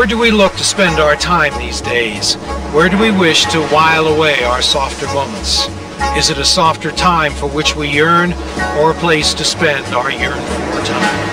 Where do we look to spend our time these days? Where do we wish to while away our softer moments? Is it a softer time for which we yearn, or a place to spend our yearn for time?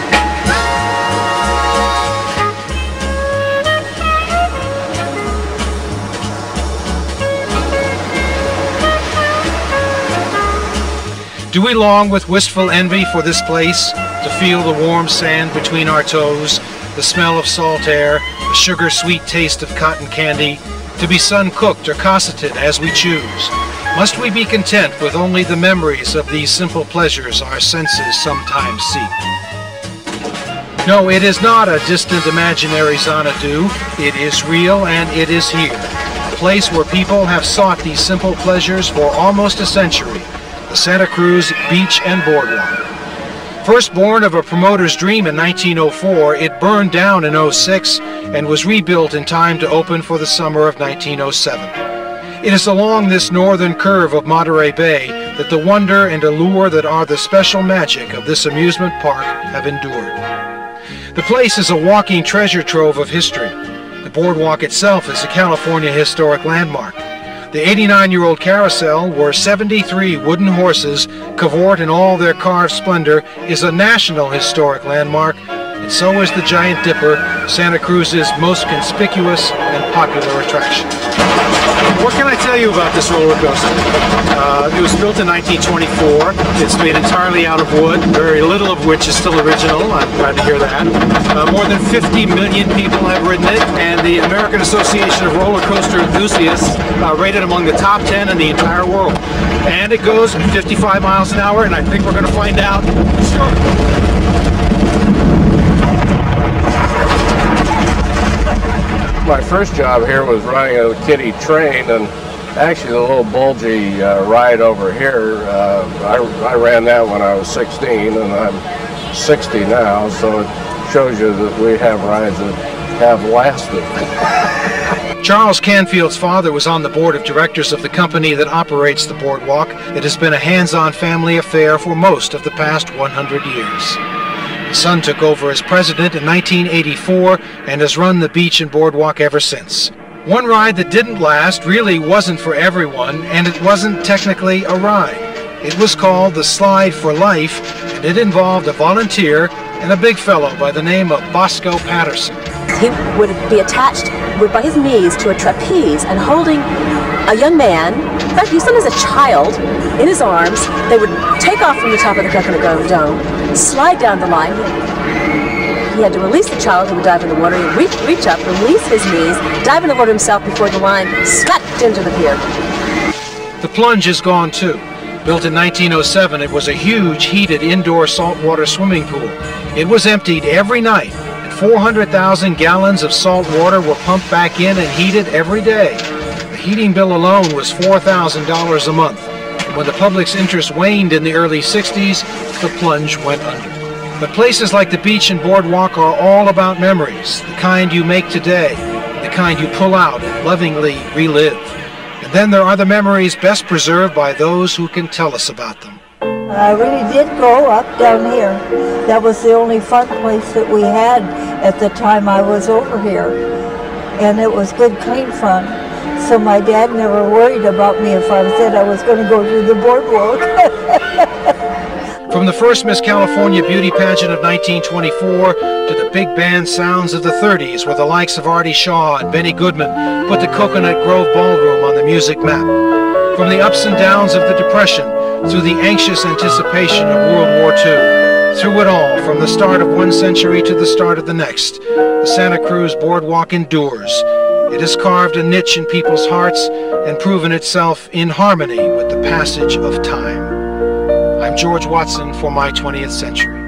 Do we long with wistful envy for this place, to feel the warm sand between our toes, the smell of salt air, the sugar-sweet taste of cotton candy, to be sun-cooked or cosseted as we choose? Must we be content with only the memories of these simple pleasures our senses sometimes seek? No, it is not a distant imaginary Xanadu. It is real and it is here. A place where people have sought these simple pleasures for almost a century the Santa Cruz Beach and Boardwalk. First born of a promoter's dream in 1904, it burned down in 06 and was rebuilt in time to open for the summer of 1907. It is along this northern curve of Monterey Bay that the wonder and allure that are the special magic of this amusement park have endured. The place is a walking treasure trove of history. The boardwalk itself is a California historic landmark. The 89-year-old carousel, where 73 wooden horses cavort in all their carved splendor, is a national historic landmark, and so is the Giant Dipper, Santa Cruz's most conspicuous and popular attraction. What can I tell you about this roller coaster? Uh, it was built in 1924. It's made entirely out of wood, very little of which is still original. I'm glad to hear that. Uh, more than 50 million people have ridden it, and the American Association of Roller Coaster Enthusiasts uh, rated among the top 10 in the entire world. And it goes 55 miles an hour, and I think we're going to find out. My first job here was running a kiddie train and actually the little bulgy uh, ride over here, uh, I, I ran that when I was 16 and I'm 60 now, so it shows you that we have rides that have lasted. Charles Canfield's father was on the board of directors of the company that operates the boardwalk. It has been a hands-on family affair for most of the past 100 years. Son took over as president in 1984 and has run the beach and boardwalk ever since. One ride that didn't last really wasn't for everyone, and it wasn't technically a ride. It was called the Slide for Life, and it involved a volunteer and a big fellow by the name of Bosco Patterson. He would be attached by his knees to a trapeze and holding a young man, in fact, him as a child, in his arms. They would take off from the top of the Coconut Dome, slide down the line. He had to release the child who would dive in the water. He'd reach, reach up, release his knees, dive in the water himself before the line smacked into the pier. The plunge is gone too. Built in 1907, it was a huge heated indoor saltwater swimming pool. It was emptied every night, and 400,000 gallons of salt water were pumped back in and heated every day The heating bill alone was $4,000 a month. When the public's interest waned in the early 60s, the plunge went under. But places like the beach and boardwalk are all about memories, the kind you make today, the kind you pull out and lovingly relive. And then there are the memories best preserved by those who can tell us about them. I really did grow up down here. That was the only fun place that we had at the time I was over here. And it was good, clean fun. So my dad never worried about me if I said I was going to go to the boardwalk. From the first Miss California beauty pageant of 1924 to the big band sounds of the 30s where the likes of Artie Shaw and Benny Goodman put the Coconut Grove Ballroom on the music map. From the ups and downs of the Depression through the anxious anticipation of World War II, through it all, from the start of one century to the start of the next, the Santa Cruz Boardwalk endures it has carved a niche in people's hearts and proven itself in harmony with the passage of time. I'm George Watson for My 20th Century.